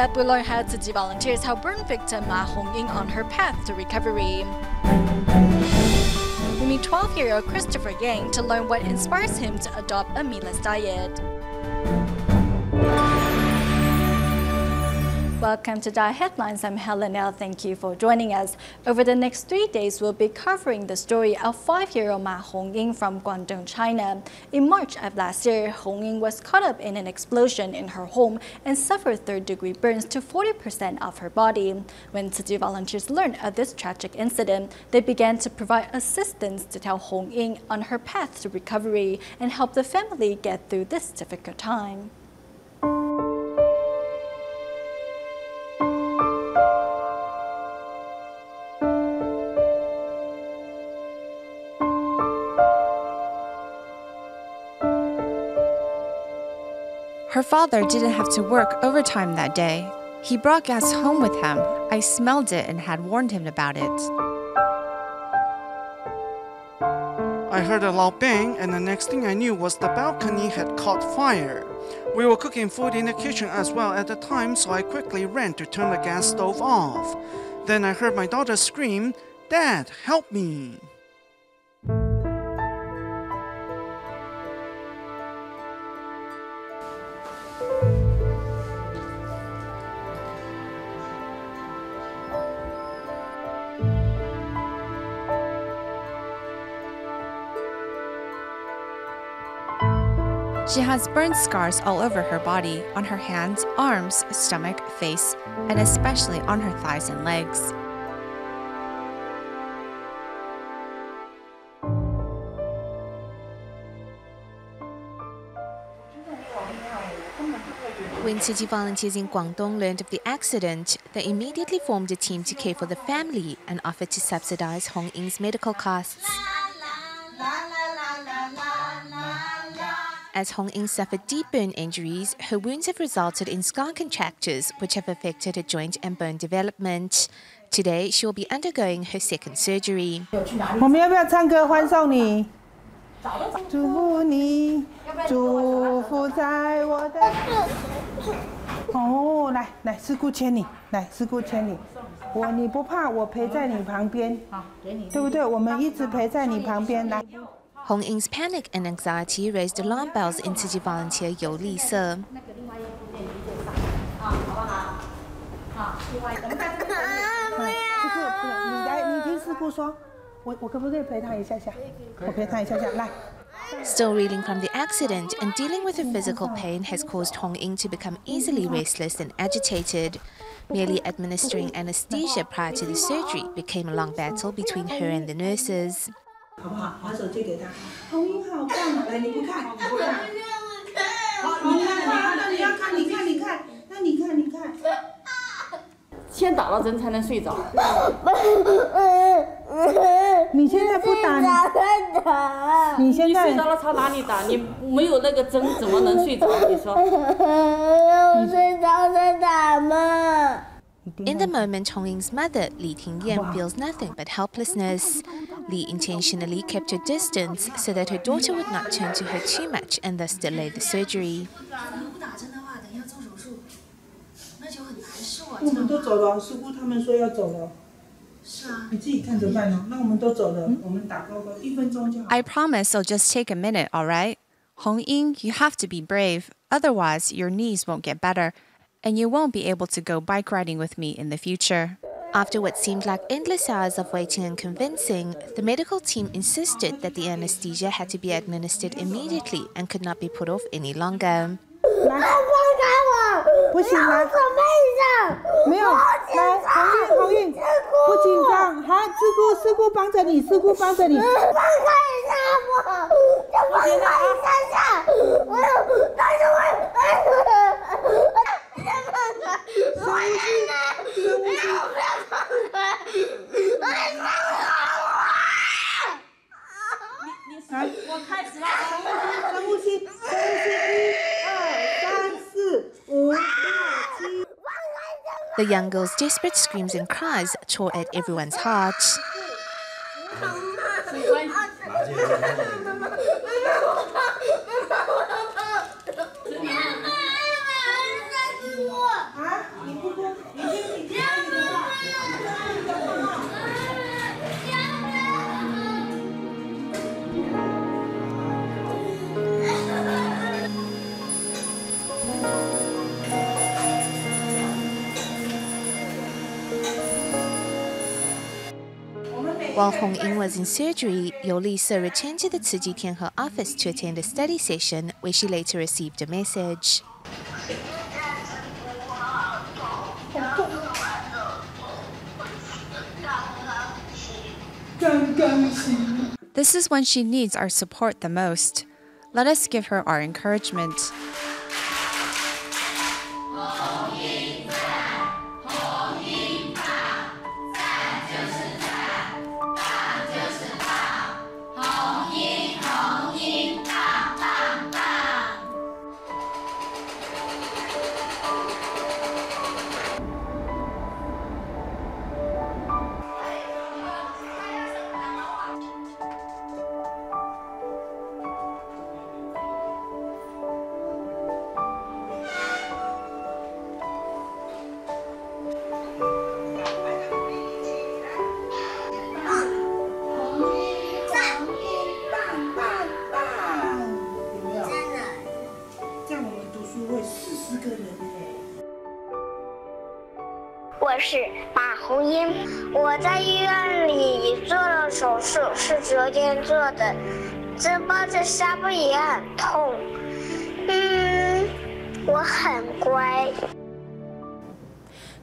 Up, we'll learn how Tzu volunteers help burn victim Ma Hongying on her path to recovery. We meet 12-year-old Christopher Yang to learn what inspires him to adopt a meatless diet. Welcome to Da Ai Headlines. I'm Helen L. Thank you for joining us. Over the next three days, we'll be covering the story of five-year-old Ma Hongying from Guangdong, China. In March of last year, Hongying was caught up in an explosion in her home and suffered third-degree burns to 40% of her body. When Tzu Chi volunteers learned of this tragic incident, they began to provide assistance to tell Hongying on her path to recovery and help the family get through this difficult time. Her father didn't have to work overtime that day. He brought gas home with him. I smelled it and had warned him about it. I heard a loud bang, and the next thing I knew was the balcony had caught fire. We were cooking food in the kitchen as well at the time, so I quickly ran to turn the gas stove off. Then I heard my daughter scream, Dad, help me! She has burn scars all over her body, on her hands, arms, stomach, face, and especially on her thighs and legs. When Tzu Chi volunteers in Guangdong learned of the accident, they immediately formed a team to care for the family and offered to subsidize Hong Ying's medical costs. As Hong Ying suffered deep burn injuries, her wounds have resulted in scar contractures, which have affected her joint and bone development. Today, she will be undergoing her second surgery. Hong Ying's panic and anxiety raised alarm bells in Tzu Chi volunteer Yo Li Se. Still reeling from the accident and dealing with her physical pain has caused Hong Ying to become easily restless and agitated. Merely administering anesthesia prior to the surgery became a long battle between her and the nurses. 好不好？把手机给他。红英好棒啊！来，你不看？不看。好，你看，看，那你要看，你看，你看，那你看，你看。先打了针才能睡着。你现在不打？你现在睡着了朝哪里打？你没有那个针怎么能睡着？你说。我睡着再打嘛。In the moment, Hong Ying's mother, Li Tingyan, feels nothing but helplessness. Li intentionally kept her distance so that her daughter would not turn to her too much and thus delay the surgery. I promise I'll just take a minute, all right? Hong Ying, you have to be brave, otherwise your knees won't get better and you won't be able to go bike riding with me in the future. After what seemed like endless hours of waiting and convincing, the medical team insisted that the anesthesia had to be administered immediately and could not be put off any longer. 不行，来，没有，来，好运，好运，不紧张，好，师姑，师姑帮着你，师姑帮着你。放开一下我，就放开一下下，我有，但是我。 来，我开始了，深呼吸，深呼吸，深呼吸，一、二、三、四、五、六、七。The young girl's desperate screams and cries tore at everyone's hearts. While Hong Ying was in surgery, You Lisa returned to the Tzu Chi Tianhe office to attend a study session where she later received a message. This is when she needs our support the most. Let us give her our encouragement. 我是马红英我在医院里做了手术是昨天做的。这包着纱布也很痛？嗯我很乖。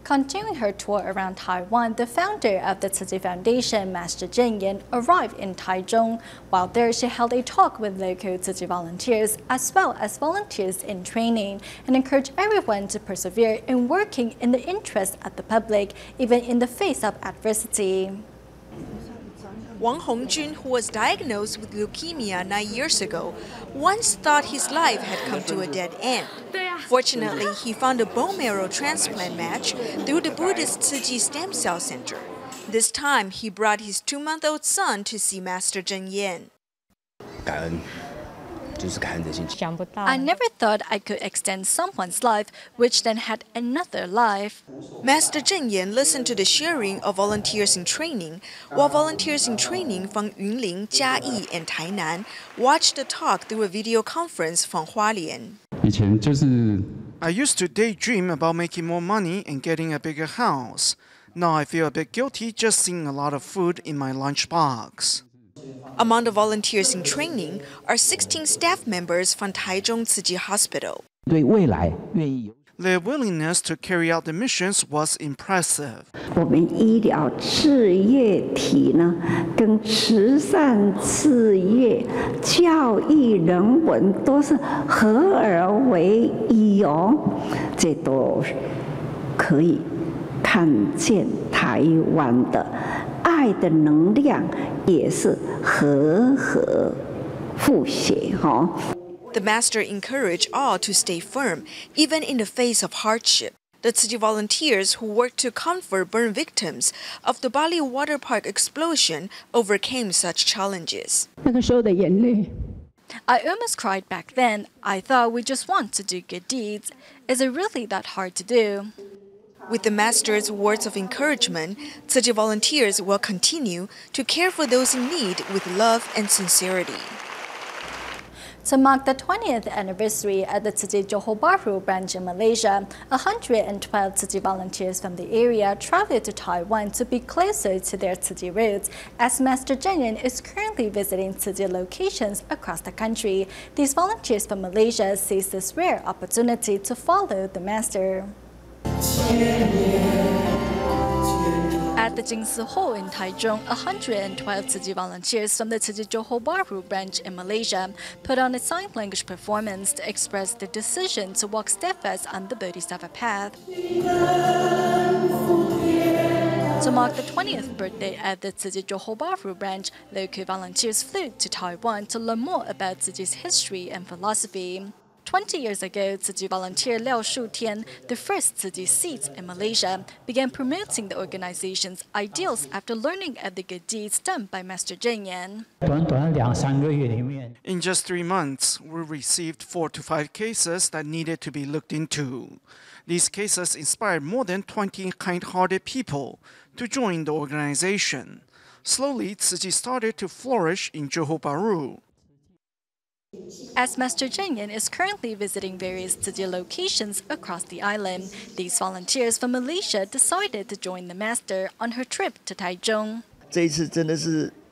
Continuing her tour around Taiwan, the founder of the Tzu Foundation, Master Cheng Yen, arrived in Taichung. While there, she held a talk with local Tzu volunteers as well as volunteers in training and encouraged everyone to persevere in working in the interest of the public, even in the face of adversity. Wang Hongjun, who was diagnosed with leukemia nine years ago, once thought his life had come to a dead end. Fortunately, he found a bone marrow transplant match through the Buddhist Tzu Stem Cell Center. This time, he brought his two-month-old son to see Master Cheng Yen. 感恩 I never thought I could extend someone's life, which then had another life. Master Cheng Yen listened to the sharing of volunteers in training, while volunteers in training from Yunlin, Chiayi, and Tainan watched the talk through a video conference from Hualien. I used to daydream about making more money and getting a bigger house. Now I feel a bit guilty just seeing a lot of food in my lunchbox. Among the volunteers in training are 16 staff members from Taichung Tzu Chi Hospital. Their willingness to carry out the missions was impressive. The master encouraged all to stay firm, even in the face of hardship. The Tzu Chi volunteers who worked to comfort burn victims of the Bali water park explosion overcame such challenges. I almost cried back then. I thought we just want to do good deeds. Is it really that hard to do? With the Master's words of encouragement, Tzu Chi volunteers will continue to care for those in need with love and sincerity. To mark the 20th anniversary at the Tzu Chi Johor Bahru branch in Malaysia, 112 Tzu Chi volunteers from the area traveled to Taiwan to be closer to their Tzu Chi roots, as Master Cheng Yen is currently visiting Tzu Chi locations across the country. These volunteers from Malaysia seize this rare opportunity to follow the Master. At the Jingsi Hall in Taichung, 112 Tzu Chi volunteers from the Tzu Chi Johor Bahru branch in Malaysia put on a sign language performance to express their decision to walk steadfast on the Bodhisattva path. To mark the 20th birthday at the Tzu Chi Johor Bahru branch, local volunteers flew to Taiwan to learn more about Tzu Chi's history and philosophy. 20 years ago, Chi volunteer Liao Shutian, the first Chi seat in Malaysia, began promoting the organization's ideals after learning of the good deeds done by Master Cheng Yen. In just three months, we received four to five cases that needed to be looked into. These cases inspired more than 20 kind hearted people to join the organization. Slowly, Chi started to flourish in Johor Bahru. As Master Cheng is currently visiting various Tzu Chi locations across the island, these volunteers from Malaysia decided to join the Master on her trip to Taichung.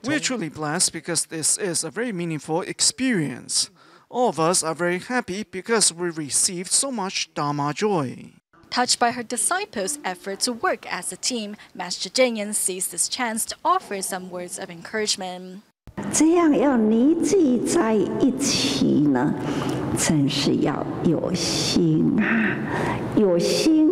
We're truly blessed because this is a very meaningful experience. All of us are very happy because we received so much Dharma joy. Touched by her disciples' effort to work as a team, Master Cheng Yen sees this chance to offer some words of encouragement. 这样要凝聚在一起呢，真是要有心啊！有心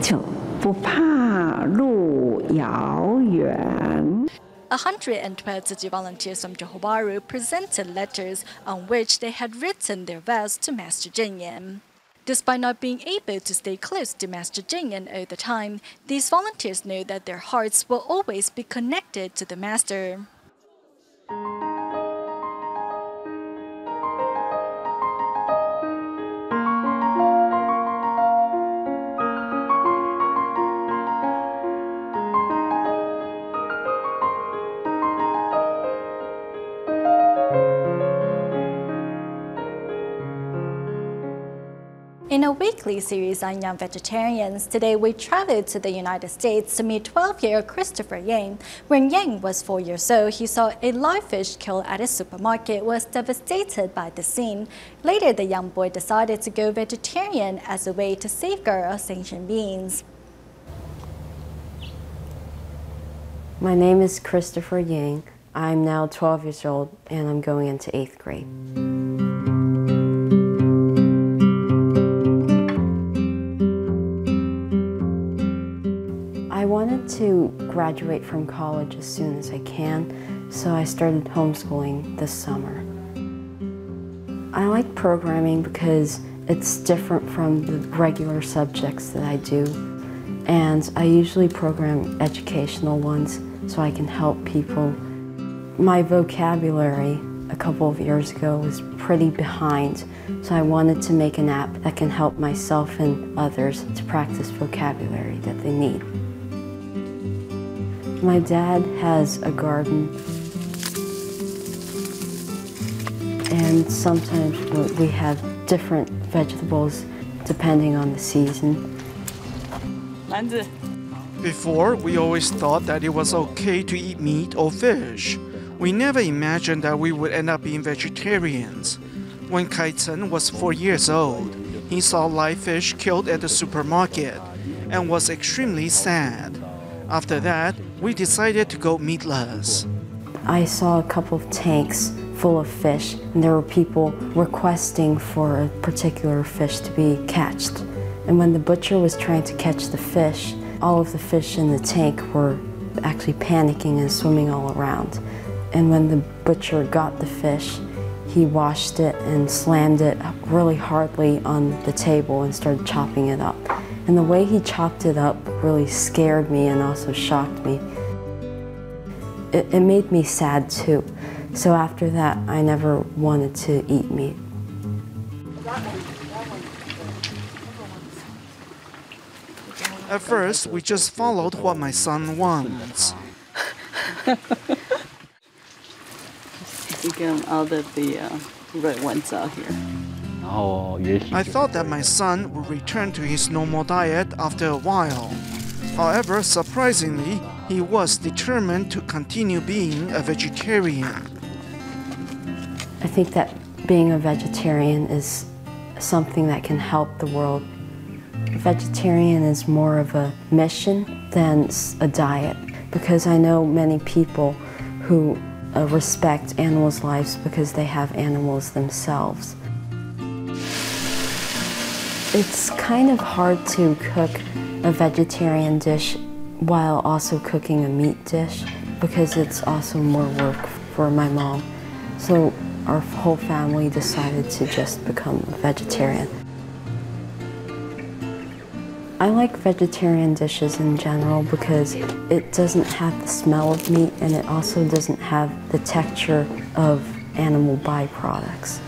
就不怕路遥远。130 volunteers from Johor Bahru presented letters on which they had written their vows to Master Cheng Yen. Despite not being able to stay close to Master Cheng Yen all the time, these volunteers knew that their hearts will always be connected to the Master. In a weekly series on young vegetarians, today we traveled to the United States to meet 12-year-old Christopher Yang. When Yang was four years old, he saw a live fish killed at a supermarket was devastated by the scene. Later, the young boy decided to go vegetarian as a way to safeguard our sentient beings. My name is Christopher Yang. I'm now 12 years old and I'm going into 8th grade. To graduate from college as soon as I can, so I started homeschooling this summer. I like programming because it's different from the regular subjects that I do, and I usually program educational ones so I can help people. My vocabulary a couple of years ago was pretty behind, so I wanted to make an app that can help myself and others to practice vocabulary that they need. My dad has a garden and sometimes we have different vegetables depending on the season. Before, we always thought that it was okay to eat meat or fish. We never imagined that we would end up being vegetarians. When Kai Chen was four years old, he saw live fish killed at the supermarket and was extremely sad. After that, we decided to go meatless. I saw a couple of tanks full of fish, and there were people requesting for a particular fish to be catched. And when the butcher was trying to catch the fish, all of the fish in the tank were actually panicking and swimming all around. And when the butcher got the fish, he washed it and slammed it really hardly on the table and started chopping it up. And the way he chopped it up really scared me and also shocked me. It, it made me sad too. So after that, I never wanted to eat meat. At first, we just followed what my son wants. you get out of the uh, red ones out here. I thought that my son would return to his normal diet after a while. However, surprisingly, he was determined to continue being a vegetarian. I think that being a vegetarian is something that can help the world. Vegetarian is more of a mission than a diet because I know many people who uh, respect animals' lives because they have animals themselves. It's kind of hard to cook a vegetarian dish while also cooking a meat dish because it's also more work for my mom. So our whole family decided to just become vegetarian. I like vegetarian dishes in general because it doesn't have the smell of meat and it also doesn't have the texture of animal byproducts.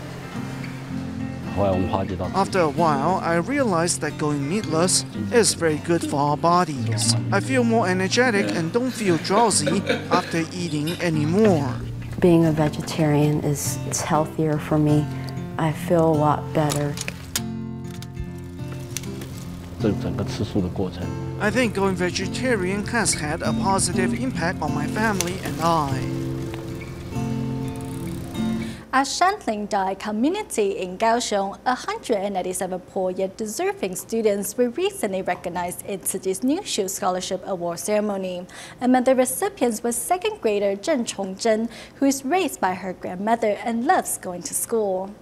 After a while, I realized that going meatless is very good for our bodies. I feel more energetic and don't feel drowsy after eating anymore. Being a vegetarian is it's healthier for me. I feel a lot better. I think going vegetarian has had a positive impact on my family and I. At Shanlin Dai community in Kaohsiung, 197 poor yet deserving students were recently recognized in Tzu Chi's New Shoots Scholarship Award ceremony. Among the recipients was second grader Zheng Chongzhen, who is raised by her grandmother and loves going to school.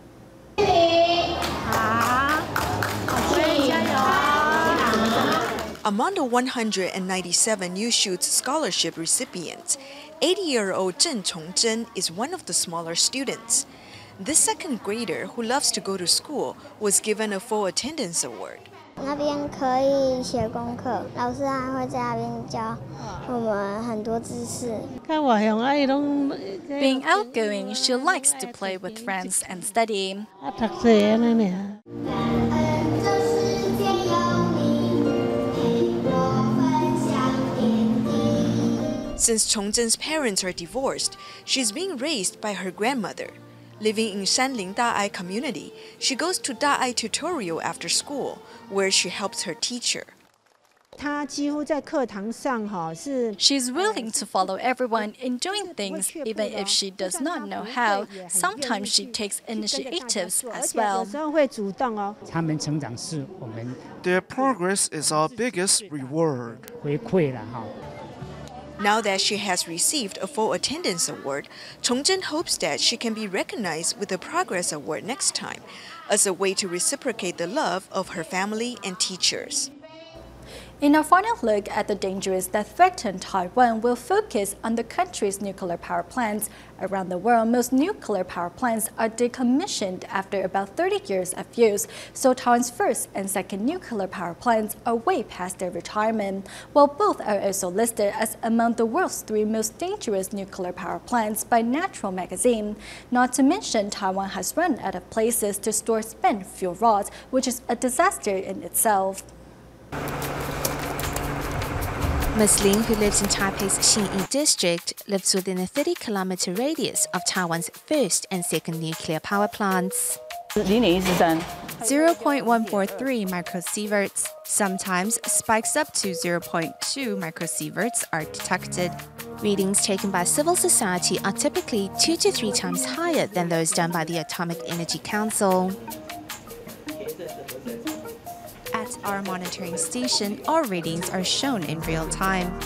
Among the 197 New Shoots Scholarship recipients, 80-year-old Zheng Chongzhen is one of the smaller students. This second grader who loves to go to school was given a full attendance award. Being outgoing, she likes to play with friends and study. Since Chongzhen's parents are divorced, she's being raised by her grandmother. Living in Shanlin Da'ai community, she goes to Da'ai tutorial after school, where she helps her teacher. She's willing to follow everyone in doing things, even if she does not know how. Sometimes she takes initiatives as well. Their progress is our biggest reward. Now that she has received a full attendance award, Chongzhen hopes that she can be recognized with a Progress Award next time as a way to reciprocate the love of her family and teachers. In our final look at the dangers that threaten Taiwan, we'll focus on the country's nuclear power plants. Around the world, most nuclear power plants are decommissioned after about 30 years of use, so Taiwan's first and second nuclear power plants are way past their retirement, while both are also listed as among the world's three most dangerous nuclear power plants by Nature magazine. Not to mention, Taiwan has run out of places to store spent fuel rods, which is a disaster in itself. Ms. Lin, who lives in Taipei's Xinyi district, lives within a 30 kilometer radius of Taiwan's first and second nuclear power plants. 0.143 microsieverts. Sometimes spikes up to 0.2 microsieverts are detected. Readings taken by civil society are typically two to three times higher than those done by the Atomic Energy Council our monitoring station, all readings are shown in real time.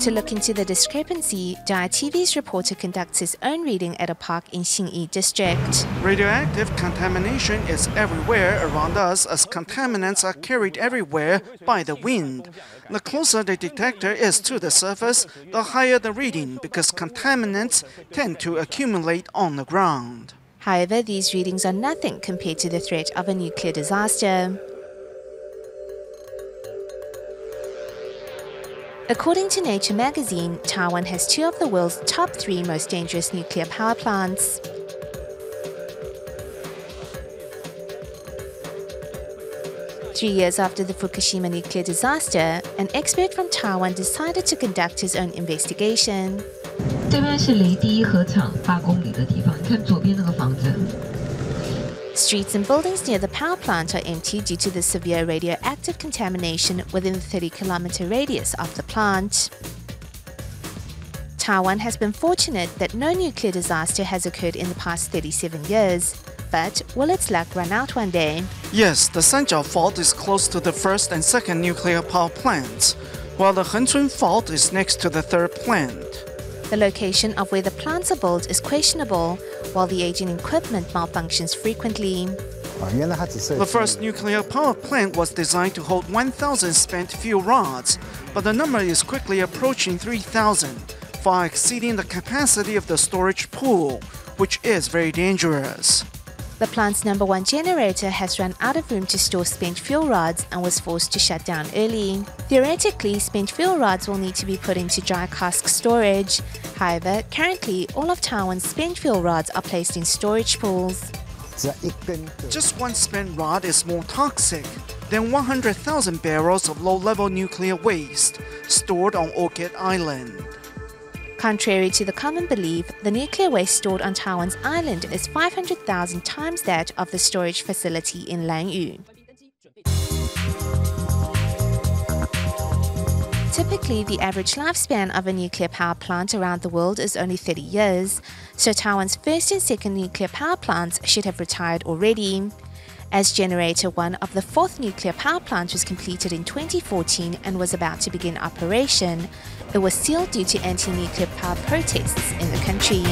To look into the discrepancy, Da Ai TV's reporter conducts his own reading at a park in Xinyi district. Radioactive contamination is everywhere around us as contaminants are carried everywhere by the wind. The closer the detector is to the surface, the higher the reading because contaminants tend to accumulate on the ground. However, these readings are nothing compared to the threat of a nuclear disaster. According to Nature magazine, Taiwan has two of the world's top three most dangerous nuclear power plants. Three years after the Fukushima nuclear disaster, an expert from Taiwan decided to conduct his own investigation. 这边是离第一核厂八公里的地方，你 看左边那个房子。Streets and buildings near the power plant are empty due to the severe radioactive contamination within the 30 kilometer radius of the plant. Taiwan has been fortunate that no nuclear disaster has occurred in the past 37 years. But will its luck run out one day? Yes, the Sanjiao fault is close to the first and second nuclear power plants, while the Hengchun fault is next to the third plant. The location of where the plants are built is questionable, while the aging equipment malfunctions frequently. The first nuclear power plant was designed to hold 1,000 spent fuel rods, but the number is quickly approaching 3,000, far exceeding the capacity of the storage pool, which is very dangerous. The plant's number one generator has run out of room to store spent fuel rods and was forced to shut down early. Theoretically, spent fuel rods will need to be put into dry cask storage. However, currently, all of Taiwan's spent fuel rods are placed in storage pools. Just one spent rod is more toxic than 100,000 barrels of low level nuclear waste stored on Orchid Island. Contrary to the common belief, the nuclear waste stored on Taiwan's island is 500,000 times that of the storage facility in Lanyu. Typically, the average lifespan of a nuclear power plant around the world is only 30 years, so Taiwan's first and second nuclear power plants should have retired already. As Generator 1 of the fourth nuclear power plant was completed in 2014 and was about to begin operation, it was sealed due to anti nuclear power protests in the country.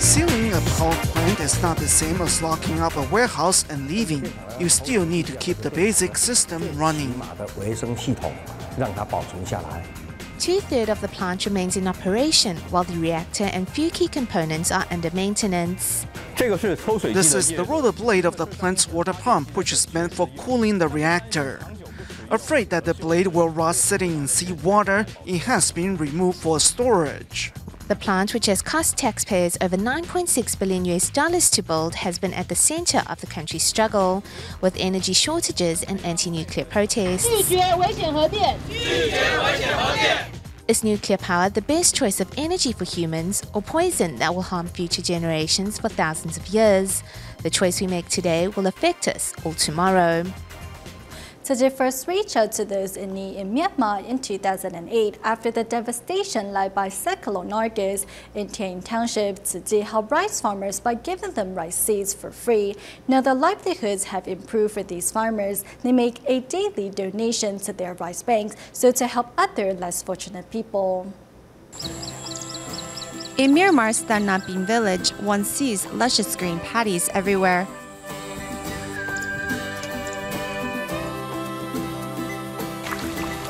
Sealing a power plant is not the same as locking up a warehouse and leaving. You still need to keep the basic system running. Two-thirds of the plant remains in operation, while the reactor and few key components are under maintenance. This is the rotor blade of the plant's water pump, which is meant for cooling the reactor. Afraid that the blade will rust sitting in seawater, it has been removed for storage. The plant, which has cost taxpayers over 9.6 billion US dollars to build, has been at the center of the country's struggle with energy shortages and anti-nuclear protests. Is nuclear power the best choice of energy for humans or poison that will harm future generations for thousands of years? The choice we make today will affect us all tomorrow. Tzu first reached out to those in need in Myanmar in 2008 after the devastation led by Cyclone Nargis in Tian Township. Tzu helped rice farmers by giving them rice seeds for free. Now their livelihoods have improved for these farmers. They make a daily donation to their rice banks so to help other less fortunate people. In Myanmar's Than village, one sees luscious green paddies everywhere.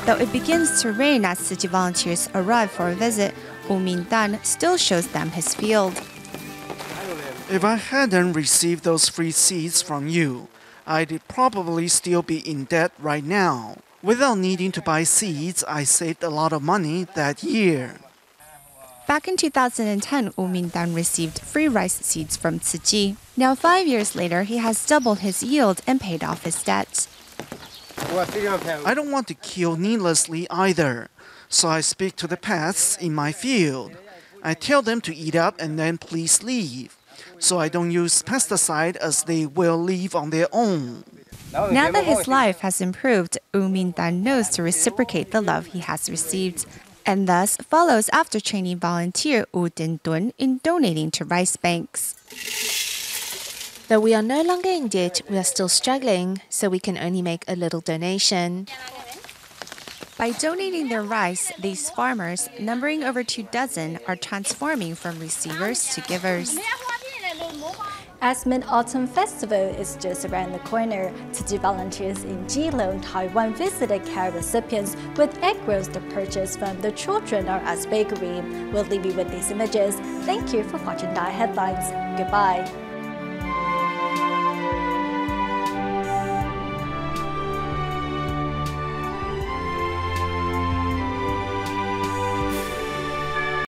Though it begins to rain as Tzu Chi volunteers arrive for a visit, Wu Min Dan still shows them his field. If I hadn't received those free seeds from you, I'd probably still be in debt right now. Without needing to buy seeds, I saved a lot of money that year. Back in 2010, Wu Mindan received free rice seeds from Chi. Now, five years later, he has doubled his yield and paid off his debts. I don't want to kill needlessly either, so I speak to the pests in my field. I tell them to eat up and then please leave, so I don't use pesticide as they will leave on their own. Now that his life has improved, U Mindan knows to reciprocate the love he has received, and thus follows after training volunteer U Din Dun in donating to rice banks. Though we are no longer in debt, we are still struggling, so we can only make a little donation. By donating their rice, these farmers, numbering over two dozen, are transforming from receivers to givers. As Mid-Autumn Festival is just around the corner, Tzu volunteers in Jilong, Taiwan visited care recipients with egg rolls to purchase from the Children R Us Bakery. We'll leave you with these images. Thank you for watching Da Ai Headlines. Goodbye.